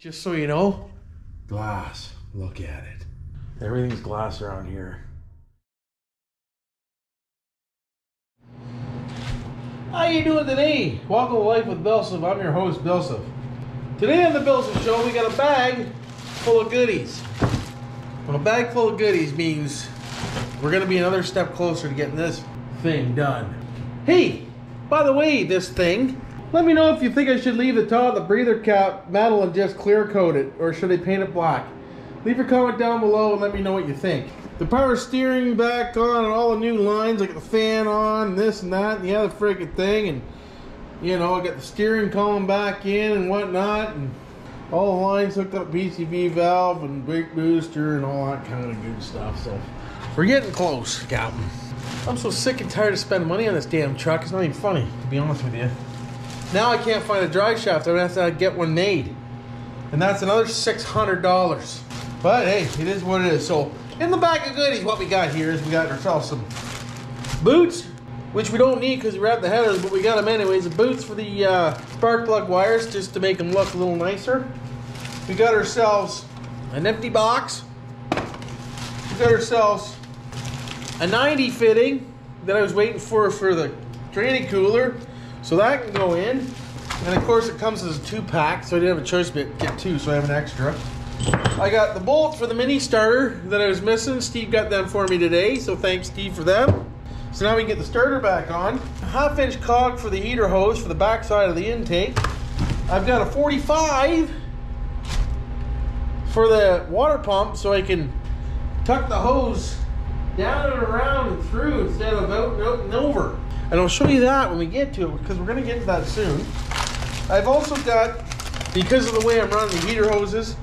Just so you know, glass. Look at it. Everything's glass around here. How you doing today? Welcome to Life with BillSiff. I'm your host, BillSiff. Today on the BillSiff Show, we got a bag full of goodies. Well, a bag full of goodies means we're going to be another step closer to getting this thing done. Hey, by the way, this thing, let me know if you think I should leave the top of the breather cap metal and just clear coat it, or should I paint it black? Leave your comment down below and let me know what you think. The power steering back on and all the new lines, I got the fan on, this and that, and the other freaking thing, and you know, I got the steering column back in and whatnot, and all the lines hooked up PCV valve and brake booster and all that kind of good stuff. So we're getting close, Captain. I'm so sick and tired of spending money on this damn truck. It's not even funny, to be honest with you. Now I can't find a drive shaft. I'm gonna have to get one made, and that's another six hundred dollars. But hey, it is what it is. So in the bag of goodies, what we got here is we got ourselves some boots, which we don't need because we wrapped the headers, but we got them anyways. The boots for the uh, spark plug wires just to make them look a little nicer. We got ourselves an empty box. We got ourselves a 90 fitting that I was waiting for for the training cooler. So that can go in. And of course it comes as a two pack, so I didn't have a choice but get two, so I have an extra. I got the bolts for the mini starter that I was missing. Steve got them for me today, so thanks Steve for them. So now we can get the starter back on. A half inch cog for the heater hose for the back side of the intake. I've got a 45 for the water pump so I can tuck the hose down and around and through instead of out, out and over. And I'll show you that when we get to it because we're going to get to that soon. I've also got, because of the way I'm running the heater hoses,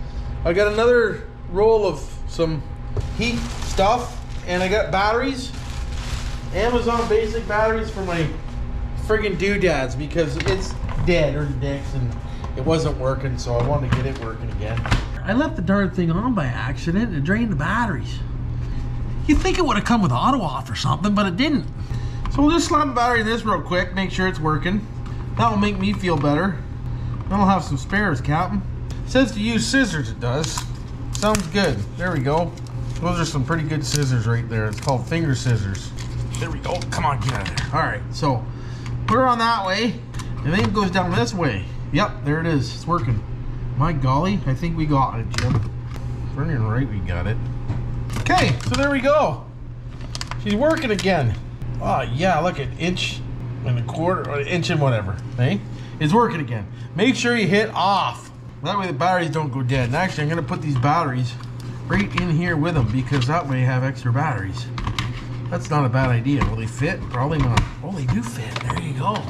I got another roll of some heat stuff and I got batteries. Amazon basic batteries for my friggin' doodads because it's dead or dicks and it wasn't working so I wanted to get it working again. I left the darn thing on by accident and drained the batteries. You'd think it would have come with auto off or something, but it didn't. So we'll just slap a battery in this real quick, make sure it's working. That will make me feel better. Then I'll have some spares, Captain. It says to use scissors, it does. Sounds good. There we go. Those are some pretty good scissors right there. It's called finger scissors. There we go. Come on, get out of there. All right, so put her on that way, and then it goes down this way. Yep, there it is. It's working. My golly, I think we got it, Jim. Turning right, we got it. Okay, so there we go. She's working again. Oh yeah, look at inch and a quarter, or inch and whatever. Hey, it's working again. Make sure you hit off. That way the batteries don't go dead. And actually, I'm gonna put these batteries right in here with them because that way I have extra batteries. That's not a bad idea. Will they fit? Probably not. Oh, they do fit. There you go.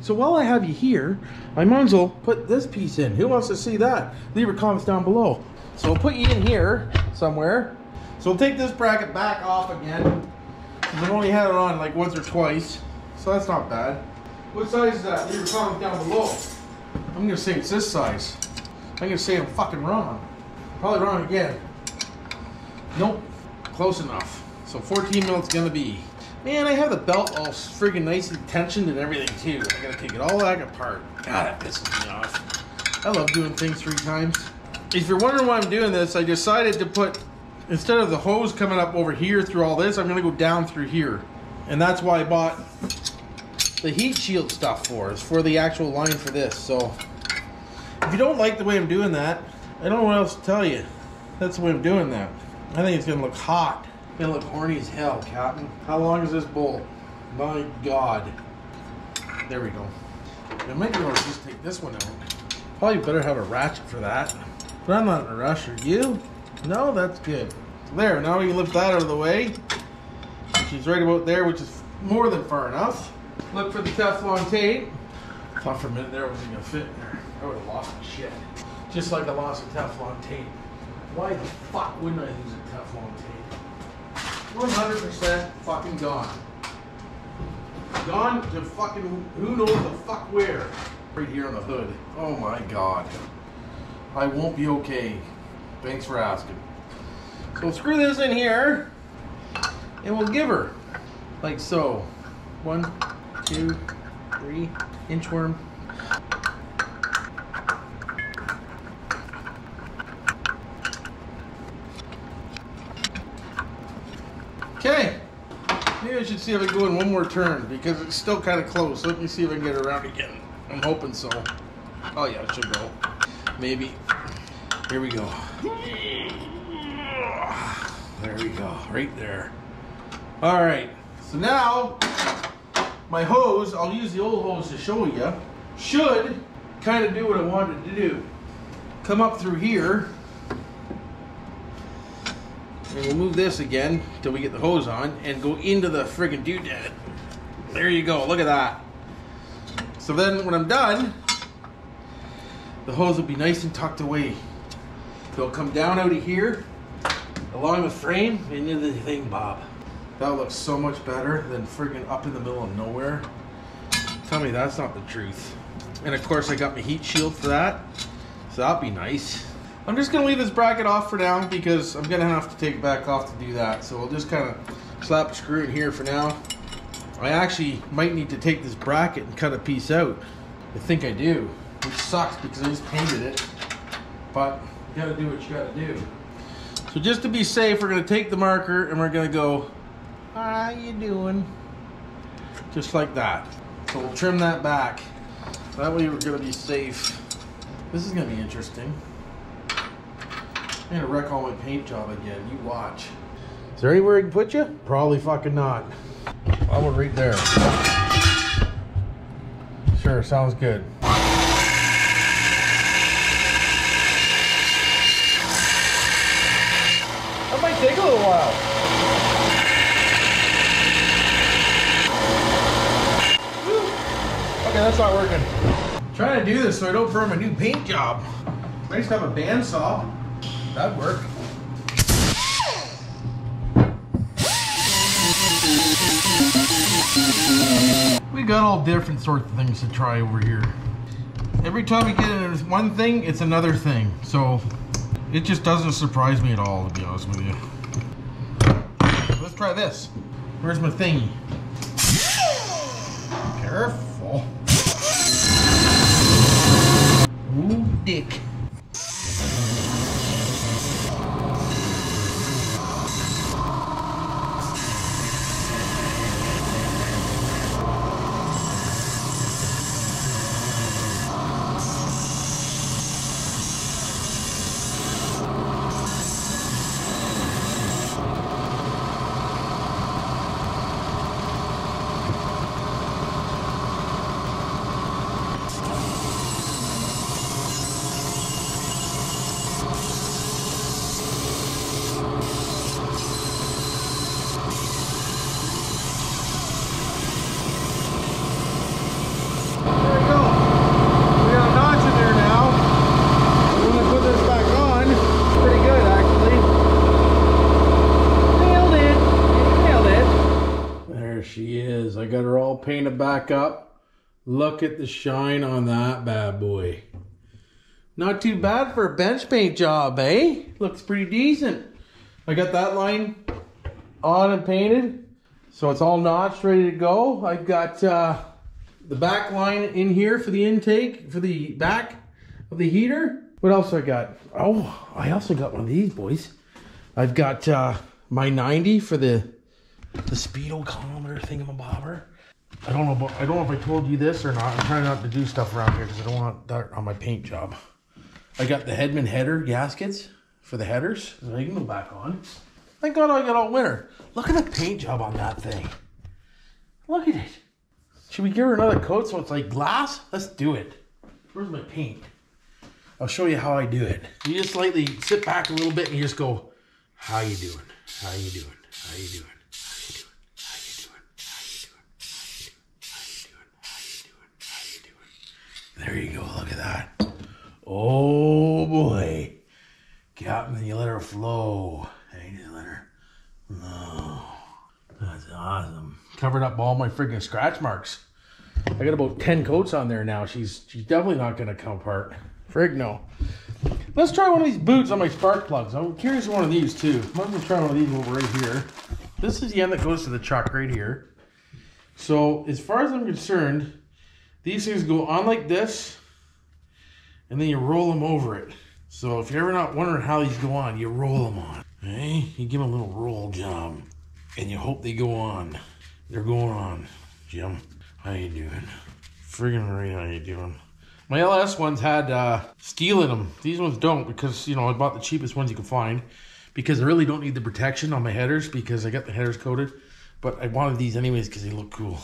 So while I have you here, I might as well put this piece in. Who wants to see that? Leave your comments down below. So we'll put you in here somewhere. So we'll take this bracket back off again. I've only had it on like once or twice, so that's not bad. What size is that? Leave your comments down below. I'm gonna say it's this size. I'm gonna say I'm fucking wrong. Probably wrong again. Nope, close enough. So 14 mil it's gonna be. Man, I have the belt all friggin' nicely tensioned and everything too. I gotta take it all back apart. God, that pisses me off. I love doing things three times. If you're wondering why I'm doing this, I decided to put, instead of the hose coming up over here through all this, I'm gonna go down through here. And that's why I bought the heat shield stuff for, is for the actual line for this. So, if you don't like the way I'm doing that, I don't know what else to tell you. That's the way I'm doing that. I think it's gonna look hot. It's gonna look horny as hell, Captain. How long is this bolt? My God. There we go. I might be able to just take this one out. Probably better have a ratchet for that. But I'm not in a rush. Are you? No, that's good. There, now we can lift that out of the way. She's right about there, which is more than far enough. Look for the Teflon tape. Thought for a minute there it wasn't gonna fit in there. I would have lost my shit. Just like I lost a Teflon tape. Why the fuck wouldn't I use a Teflon tape? 100% fucking gone. Gone to fucking who knows the fuck where. Right here on the hood. Oh my god. I won't be okay. Thanks for asking. So screw this in here and we'll give her like so. One, two, three, inchworm. Okay, maybe I should see if I go in one more turn because it's still kind of close. Let me see if I can get around again. I'm hoping so. Oh yeah, it should go. Maybe. Here we go. There we go. Right there. All right. So now my hose, I'll use the old hose to show you, should kind of do what I wanted to do. Come up through here. And we'll move this again until we get the hose on and go into the friggin' doodad. There you go, look at that. So then when I'm done, the hose will be nice and tucked away. It'll come down out of here, along the frame, into the thing, Bob. That looks so much better than friggin' up in the middle of nowhere. Tell me that's not the truth. And of course I got my heat shield for that. So that'll be nice. I'm just gonna leave this bracket off for now because I'm gonna have to take it back off to do that. So we'll just kind of slap a screw in here for now. I actually might need to take this bracket and cut a piece out. I think I do, which sucks because I just painted it. But you gotta do what you gotta do. So just to be safe, we're gonna take the marker and we're gonna go, how you doing? Just like that. So we'll trim that back. That way we're gonna be safe. This is gonna be interesting. I'm gonna wreck all my paint job again. You watch. Is there anywhere I can put you? Probably fucking not. I would right there. Sure, sounds good. That might take a little while. Woo. Okay, that's not working. Trying to do this so I don't burn my new paint job. I to have a bandsaw. That'd work. We got all different sorts of things to try over here. Every time we get one thing, it's another thing. So it just doesn't surprise me at all, to be honest with you. Let's try this. Where's my thingy? Careful. Ooh, dick. There we go. We got a notch in there now. When I put this back on, pretty good actually. Nailed it. Nailed it. There she is. I got her all painted back up. Look at the shine on that bad boy. Not too bad for a bench paint job, eh? Looks pretty decent. I got that line on and painted. So it's all notched, ready to go. I've got uh, the back line in here for the intake, for the back of the heater. What else I got? Oh, I also got one of these boys. I've got uh, my 90 for the the speedometer thingamabobber. I don't know. About, I don't know if I told you this or not. I'm trying not to do stuff around here because I don't want that on my paint job. I got the Hedman header gaskets for the headers. So they can go back on. Thank God I got all winter. Look at the paint job on that thing. Look at it. Should we give her another coat so it's like glass? Let's do it. Where's my paint? I'll show you how I do it. You just slightly sit back a little bit and you just go, how you doing? How you doing? How you doing? How you doing? How you doing? How you doing? How you doing? How you doing? How you doing? There you go. Look at that. Oh boy. Captain, you let her flow. You let her flow. That's awesome. Covered up all my freaking scratch marks. I got about 10 coats on there now. She's she's definitely not gonna come apart. Frig no. Let's try one of these boots on my spark plugs. I'm curious one of these too. I'm gonna try one of these over right here. This is the end that goes to the chuck right here. So as far as I'm concerned, these things go on like this, and then you roll them over it. So if you're ever not wondering how these go on, you roll them on. Okay? You give them a little roll job. and you hope they go on. They're going on. Jim, how you doing? Friggin' Marie, how you doing? My LS ones had uh, steel in them. These ones don't because, you know, I bought the cheapest ones you can find because I really don't need the protection on my headers because I got the headers coated. But I wanted these anyways because they look cool.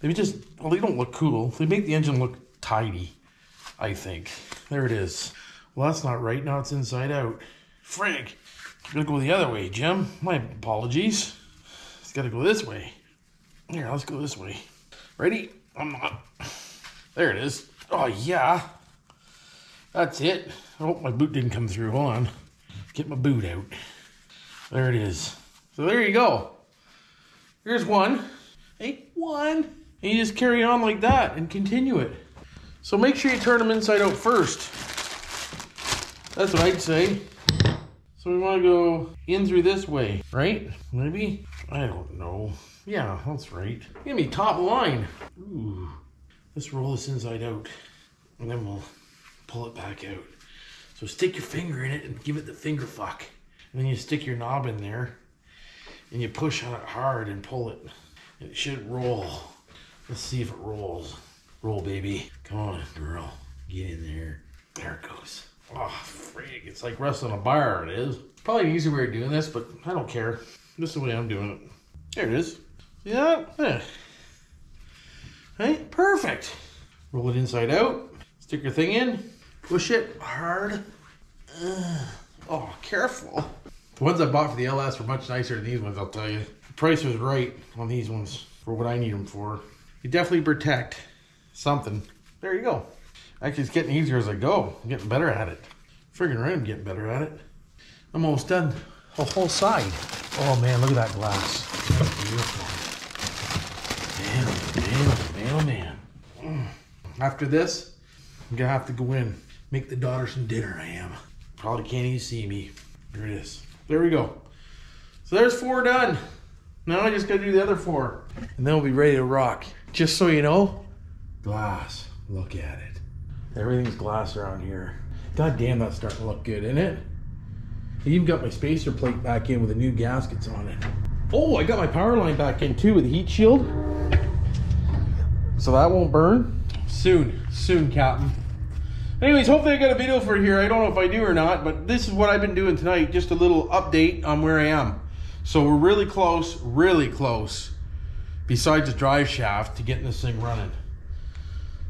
They just, well, they don't look cool. They make the engine look tidy, I think. There it is. Well, that's not right. Now it's inside out. Frank, I'm gonna go the other way, Jim. My apologies. It's gotta go this way. Here, let's go this way. Ready? I'm not. There it is. Oh, yeah. That's it. I hope my boot didn't come through. Hold on. Get my boot out. There it is. So there you go. Here's one. Hey, one. And you just carry on like that and continue it. So make sure you turn them inside out first. That's what I'd say. So we want to go in through this way, right? Maybe? I don't know. Yeah, that's right. Give me top line. Ooh. Let's roll this inside out. And then we'll pull it back out. So stick your finger in it and give it the finger fuck. And then you stick your knob in there and you push on it hard and pull it. It should roll. Let's see if it rolls. Roll, baby. Come on, girl. Get in there. There it goes. Ah, oh, frig. It's like wrestling a bar, it is. Probably an easy way of doing this, but I don't care. This is the way I'm doing it. There it is. See that? Yeah. Hey, perfect. Roll it inside out. Stick your thing in. Push it hard. Ugh. Oh, careful. The ones I bought for the LS were much nicer than these ones, I'll tell you. The price was right on these ones for what I need them for. You definitely protect something. There you go. Actually, it's getting easier as I go. I'm getting better at it. Friggin' right, I'm getting better at it. I'm almost done. A whole side. Oh man, look at that glass. Beautiful. Man, man, man, man. Mm. After this, I'm gonna have to go in, make the daughter some dinner. I am. Probably can't even see me. There it is. There we go. So there's four done. Now I just gotta do the other four. And then we'll be ready to rock. Just so you know, glass. Look at it. Everything's glass around here. God damn, that's starting to look good, isn't it? I even got my spacer plate back in with the new gaskets on it. Oh, I got my power line back in too with the heat shield. So that won't burn. Soon, soon, Captain. Anyways, hopefully I got a video for here. I don't know if I do or not, but this is what I've been doing tonight. Just a little update on where I am. So we're really close, really close, besides the drive shaft, to getting this thing running.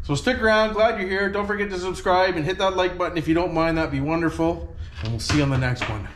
So stick around. Glad you're here. Don't forget to subscribe and hit that like button if you don't mind. That'd be wonderful. And we'll see you on the next one.